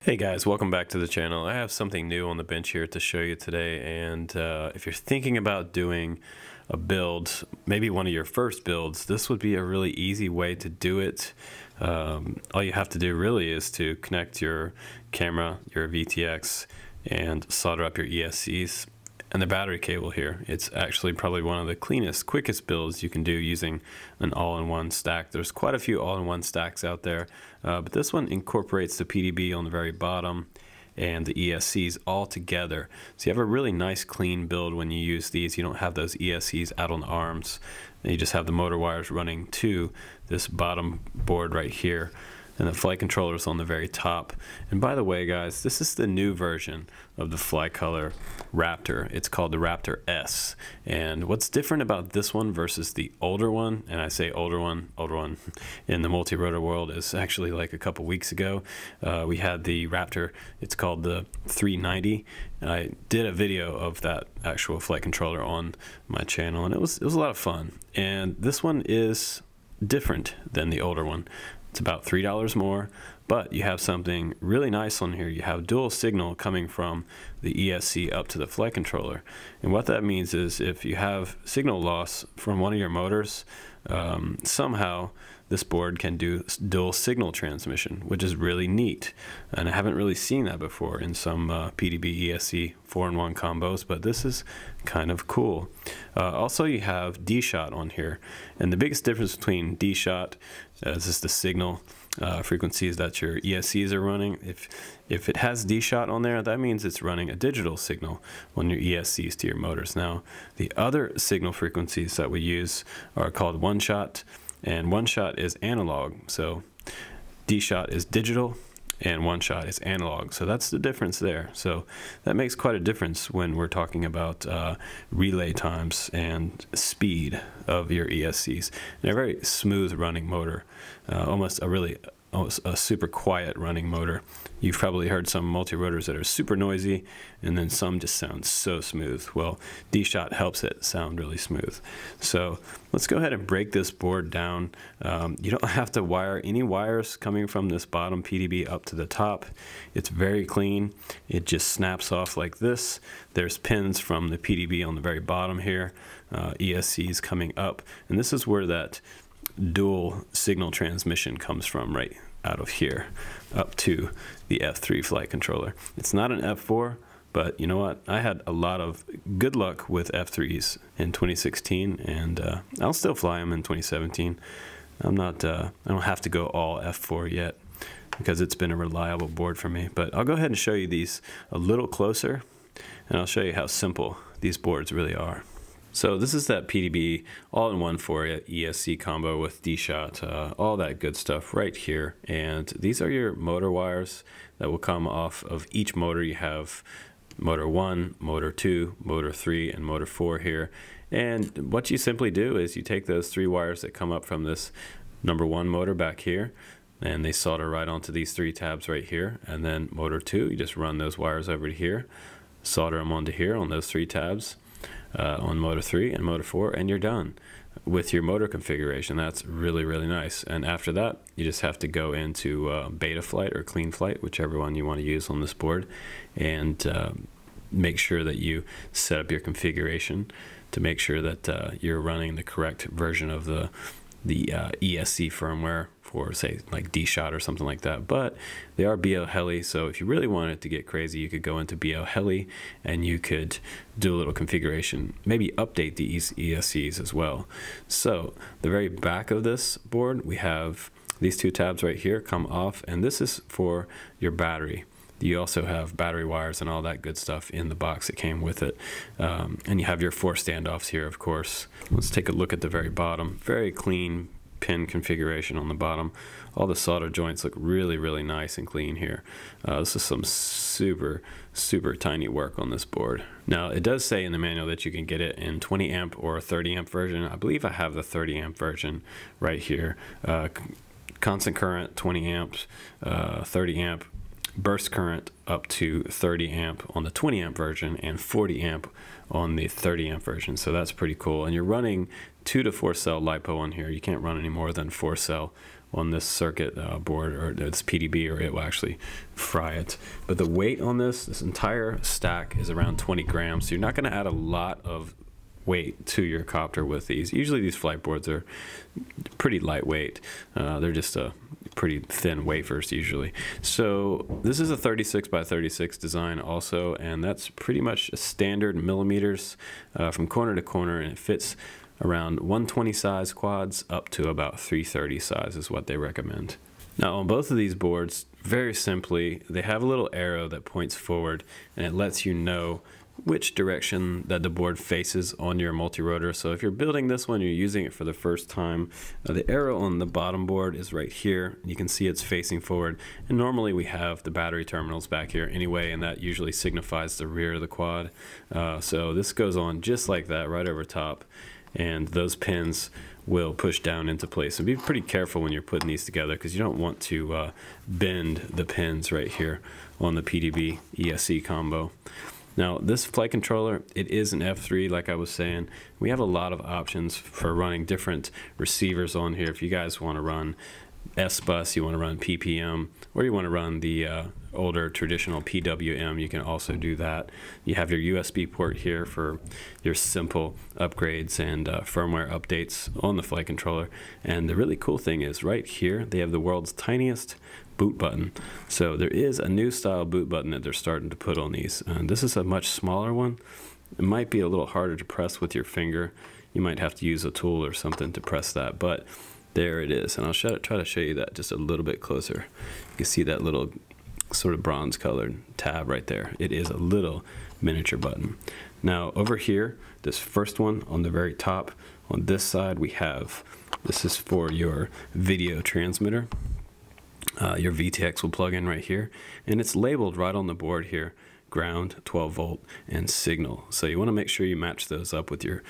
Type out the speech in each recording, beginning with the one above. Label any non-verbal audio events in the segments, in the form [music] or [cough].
Hey guys, welcome back to the channel. I have something new on the bench here to show you today and uh, if you're thinking about doing a build, maybe one of your first builds, this would be a really easy way to do it. Um, all you have to do really is to connect your camera, your VTX, and solder up your ESCs and the battery cable here. It's actually probably one of the cleanest, quickest builds you can do using an all-in-one stack. There's quite a few all-in-one stacks out there, uh, but this one incorporates the PDB on the very bottom and the ESCs all together. So you have a really nice clean build when you use these. You don't have those ESCs out on the arms. You just have the motor wires running to this bottom board right here and the flight controller is on the very top. And by the way, guys, this is the new version of the Flycolor Raptor. It's called the Raptor S. And what's different about this one versus the older one, and I say older one, older one in the multi-rotor world is actually like a couple weeks ago. Uh, we had the Raptor, it's called the 390. And I did a video of that actual flight controller on my channel, and it was, it was a lot of fun. And this one is different than the older one. It's about $3 more, but you have something really nice on here. You have dual signal coming from the ESC up to the flight controller. And what that means is if you have signal loss from one of your motors, um, somehow this board can do dual signal transmission, which is really neat. And I haven't really seen that before in some uh, PDB ESC 4-in-1 combos, but this is kind of cool. Uh, also, you have D-Shot on here. And the biggest difference between D-Shot, uh, is the signal uh, frequencies that your ESCs are running. If if it has D-Shot on there, that means it's running a digital signal on your ESCs to your motors. Now, the other signal frequencies that we use are called one-shot, and one-shot is analog. So D-Shot is digital, and one shot is analog. So that's the difference there. So that makes quite a difference when we're talking about uh, relay times and speed of your ESCs. They're a very smooth running motor, uh, almost a really a super quiet running motor. You've probably heard some multi-rotors that are super noisy and then some just sound so smooth. Well, D-Shot helps it sound really smooth. So let's go ahead and break this board down. Um, you don't [laughs] have to wire any wires coming from this bottom PDB up to the top. It's very clean. It just snaps off like this. There's pins from the PDB on the very bottom here, uh, ESCs coming up. And this is where that dual signal transmission comes from right out of here up to the F3 flight controller. It's not an F4, but you know what? I had a lot of good luck with F3s in 2016, and uh, I'll still fly them in 2017. I'm not, uh, I don't have to go all F4 yet because it's been a reliable board for me. But I'll go ahead and show you these a little closer, and I'll show you how simple these boards really are. So this is that PDB all-in-one for ESC combo with D-Shot, uh, all that good stuff right here. And these are your motor wires that will come off of each motor. You have motor 1, motor 2, motor 3, and motor 4 here. And what you simply do is you take those three wires that come up from this number 1 motor back here, and they solder right onto these three tabs right here. And then motor 2, you just run those wires over to here, solder them onto here on those three tabs uh, on Motor 3 and Motor 4, and you're done with your motor configuration. That's really, really nice. And after that, you just have to go into uh, Betaflight or Cleanflight whichever one you want to use on this board, and uh, make sure that you set up your configuration to make sure that uh, you're running the correct version of the the uh, ESC firmware for say like D-Shot or something like that. But they are BLHeli, so if you really wanted to get crazy, you could go into BLHeli and you could do a little configuration, maybe update the ESCs as well. So the very back of this board, we have these two tabs right here come off, and this is for your battery. You also have battery wires and all that good stuff in the box that came with it. Um, and you have your four standoffs here, of course. Let's take a look at the very bottom. Very clean pin configuration on the bottom. All the solder joints look really, really nice and clean here. Uh, this is some super, super tiny work on this board. Now, it does say in the manual that you can get it in 20 amp or 30 amp version. I believe I have the 30 amp version right here. Uh, constant current, 20 amps, uh, 30 amp, burst current up to 30 amp on the 20 amp version and 40 amp on the 30 amp version. So that's pretty cool. And you're running two to four cell LiPo on here. You can't run any more than four cell on this circuit uh, board or it's PDB or it will actually fry it. But the weight on this, this entire stack is around 20 grams. So you're not going to add a lot of weight to your copter with these. Usually these flight boards are pretty lightweight. Uh, they're just a pretty thin wafers usually. So this is a 36 by 36 design also, and that's pretty much a standard millimeters uh, from corner to corner, and it fits around 120 size quads up to about 330 size is what they recommend. Now on both of these boards, very simply, they have a little arrow that points forward and it lets you know which direction that the board faces on your multi-rotor. So if you're building this one, you're using it for the first time, uh, the arrow on the bottom board is right here. You can see it's facing forward. And normally we have the battery terminals back here anyway, and that usually signifies the rear of the quad. Uh, so this goes on just like that, right over top and those pins will push down into place. So be pretty careful when you're putting these together because you don't want to uh, bend the pins right here on the PDB ESC combo. Now this flight controller, it is an F3 like I was saying. We have a lot of options for running different receivers on here. If you guys want to run S-Bus, you want to run PPM, or you want to run the uh, older traditional PWM, you can also do that. You have your USB port here for your simple upgrades and uh, firmware updates on the flight controller. And the really cool thing is right here, they have the world's tiniest boot button. So there is a new style boot button that they're starting to put on these. And this is a much smaller one. It might be a little harder to press with your finger. You might have to use a tool or something to press that, but there it is. And I'll try to show you that just a little bit closer. You can see that little sort of bronze colored tab right there. It is a little miniature button. Now over here, this first one on the very top, on this side we have, this is for your video transmitter. Uh, your VTX will plug in right here and it's labeled right on the board here ground 12 volt and signal so you want to make sure you match those up with your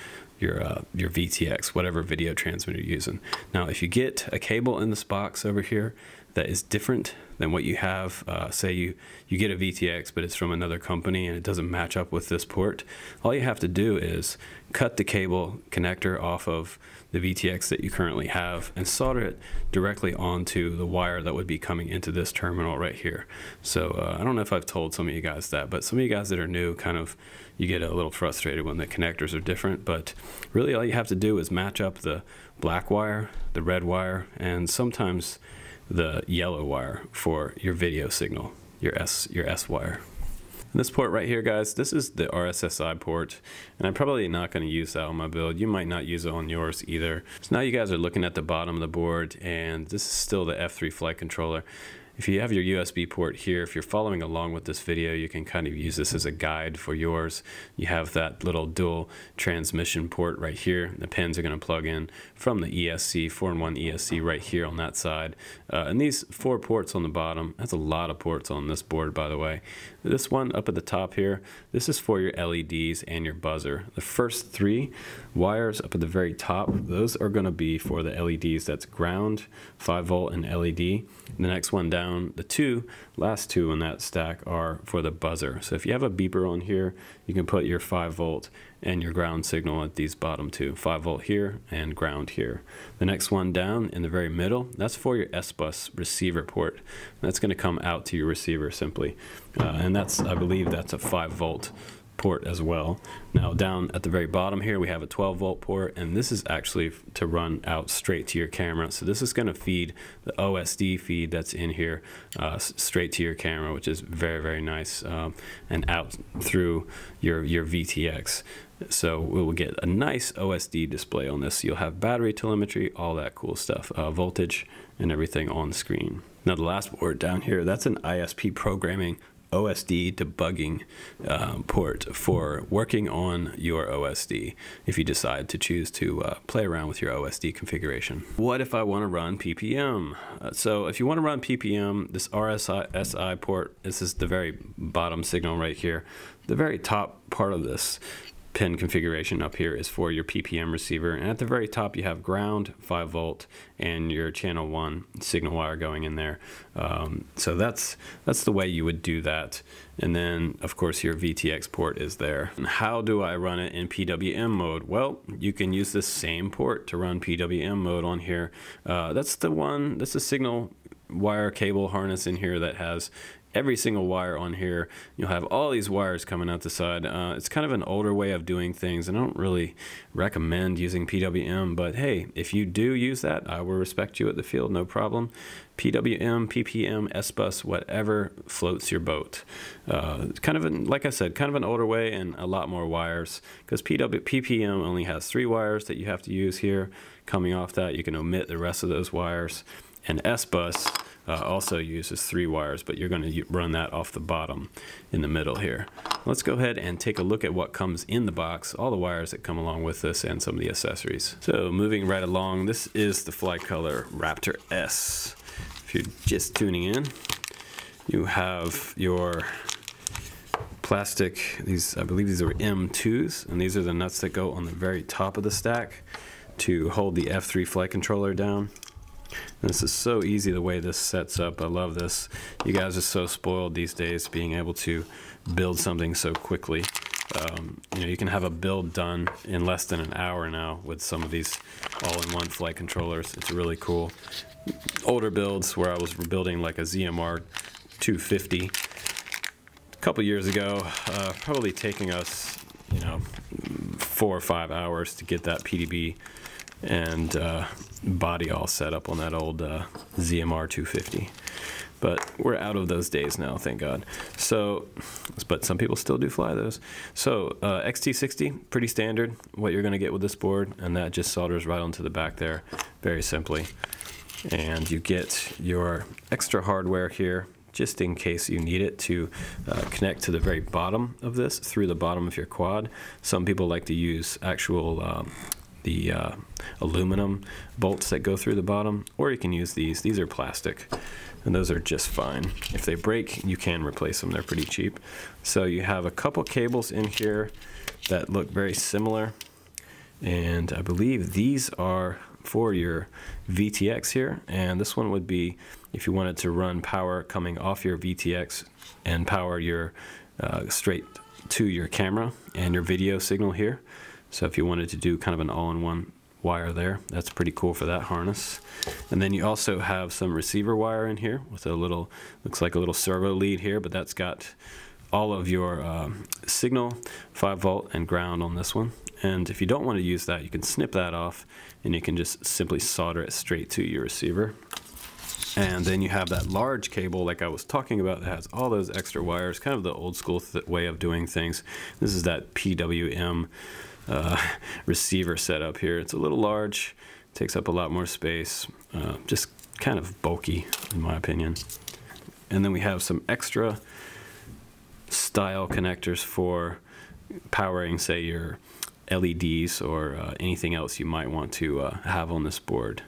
your uh, your VTX, whatever video transmitter you're using. Now, if you get a cable in this box over here that is different than what you have, uh, say you, you get a VTX, but it's from another company and it doesn't match up with this port, all you have to do is cut the cable connector off of the VTX that you currently have and solder it directly onto the wire that would be coming into this terminal right here. So uh, I don't know if I've told some of you guys that, but some of you guys that are new kind of, you get a little frustrated when the connectors are different, but really all you have to do is match up the black wire, the red wire, and sometimes the yellow wire for your video signal, your S, your S wire. And this port right here, guys, this is the RSSI port, and I'm probably not going to use that on my build. You might not use it on yours either. So now you guys are looking at the bottom of the board, and this is still the F3 flight controller. If you have your USB port here, if you're following along with this video, you can kind of use this as a guide for yours. You have that little dual transmission port right here. The pins are going to plug in from the ESC, 4-in-1 ESC right here on that side. Uh, and these four ports on the bottom, that's a lot of ports on this board, by the way. This one up at the top here, this is for your LEDs and your buzzer. The first three wires up at the very top, those are going to be for the LEDs. That's ground, 5 volt, and LED. The next one down, the two, last two in that stack are for the buzzer. So if you have a beeper on here, you can put your 5 volt and your ground signal at these bottom two. 5 volt here and ground here. The next one down in the very middle that's for your S-bus receiver port. That's going to come out to your receiver simply. Uh, and that's I believe that's a 5 volt port as well. Now down at the very bottom here we have a 12 volt port and this is actually to run out straight to your camera. So this is going to feed the OSD feed that's in here uh, straight to your camera which is very very nice um, and out through your, your VTX. So we will get a nice OSD display on this. You'll have battery telemetry, all that cool stuff, uh, voltage and everything on screen. Now the last board down here, that's an ISP programming OSD debugging um, port for working on your OSD if you decide to choose to uh, play around with your OSD configuration. What if I want to run PPM? Uh, so if you want to run PPM, this RSSI port, this is the very bottom signal right here, the very top part of this pin configuration up here is for your PPM receiver. And at the very top, you have ground, 5 volt, and your channel 1 signal wire going in there. Um, so that's, that's the way you would do that. And then, of course, your VTX port is there. And how do I run it in PWM mode? Well, you can use this same port to run PWM mode on here. Uh, that's the one, that's the signal wire cable harness in here that has every single wire on here. You'll have all these wires coming out the side. Uh, it's kind of an older way of doing things, and I don't really recommend using PWM, but hey, if you do use that, I will respect you at the field, no problem. PWM, PPM, S-Bus, whatever floats your boat. Uh, kind of, an, like I said, kind of an older way and a lot more wires because PPM only has three wires that you have to use here. Coming off that, you can omit the rest of those wires. And S-Bus, uh, also uses three wires, but you're going to run that off the bottom in the middle here. Let's go ahead and take a look at what comes in the box, all the wires that come along with this and some of the accessories. So moving right along, this is the Flycolor Raptor S. If you're just tuning in, you have your plastic, these I believe these are M2s, and these are the nuts that go on the very top of the stack to hold the F3 flight controller down. This is so easy the way this sets up. I love this. You guys are so spoiled these days being able to build something so quickly. Um, you know, you can have a build done in less than an hour now with some of these all-in-one flight controllers. It's really cool. Older builds where I was building like a ZMR 250 a couple years ago, uh, probably taking us, you know, four or five hours to get that PDB and uh, body all set up on that old uh, ZMR 250. But we're out of those days now, thank God. So, but some people still do fly those. So uh, XT60, pretty standard, what you're gonna get with this board, and that just solders right onto the back there, very simply. And you get your extra hardware here, just in case you need it to uh, connect to the very bottom of this through the bottom of your quad. Some people like to use actual um, the uh, aluminum bolts that go through the bottom, or you can use these. These are plastic, and those are just fine. If they break, you can replace them. They're pretty cheap. So you have a couple cables in here that look very similar, and I believe these are for your VTX here, and this one would be if you wanted to run power coming off your VTX and power your uh, straight to your camera and your video signal here. So if you wanted to do kind of an all-in-one wire there, that's pretty cool for that harness. And then you also have some receiver wire in here with a little, looks like a little servo lead here, but that's got all of your uh, signal, 5 volt and ground on this one. And if you don't want to use that, you can snip that off and you can just simply solder it straight to your receiver. And then you have that large cable like I was talking about that has all those extra wires, kind of the old school way of doing things. This is that PWM uh, [laughs] receiver setup here. It's a little large, takes up a lot more space, uh, just kind of bulky in my opinion. And then we have some extra style connectors for powering, say, your LEDs or uh, anything else you might want to uh, have on this board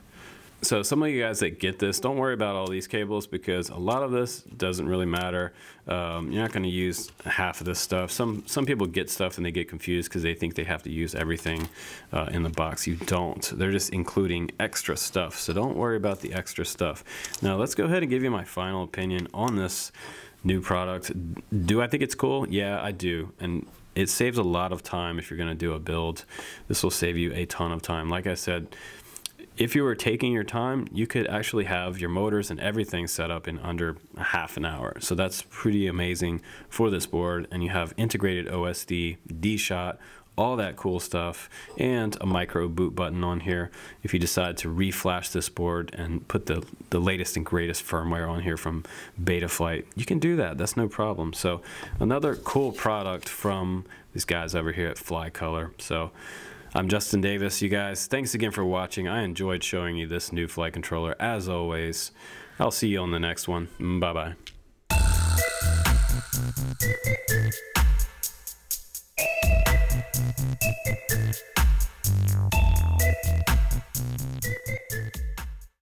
so some of you guys that get this, don't worry about all these cables because a lot of this doesn't really matter. Um, you're not going to use half of this stuff. Some some people get stuff and they get confused because they think they have to use everything uh, in the box. You don't. They're just including extra stuff. So don't worry about the extra stuff. Now let's go ahead and give you my final opinion on this new product. Do I think it's cool? Yeah, I do. And it saves a lot of time if you're going to do a build. This will save you a ton of time. Like I said, if you were taking your time, you could actually have your motors and everything set up in under half an hour. So that's pretty amazing for this board. And you have integrated OSD, D-Shot, all that cool stuff, and a micro boot button on here. If you decide to reflash this board and put the, the latest and greatest firmware on here from Betaflight, you can do that. That's no problem. So another cool product from these guys over here at Flycolor. So I'm Justin Davis, you guys. Thanks again for watching. I enjoyed showing you this new flight controller as always. I'll see you on the next one. Mm, bye bye.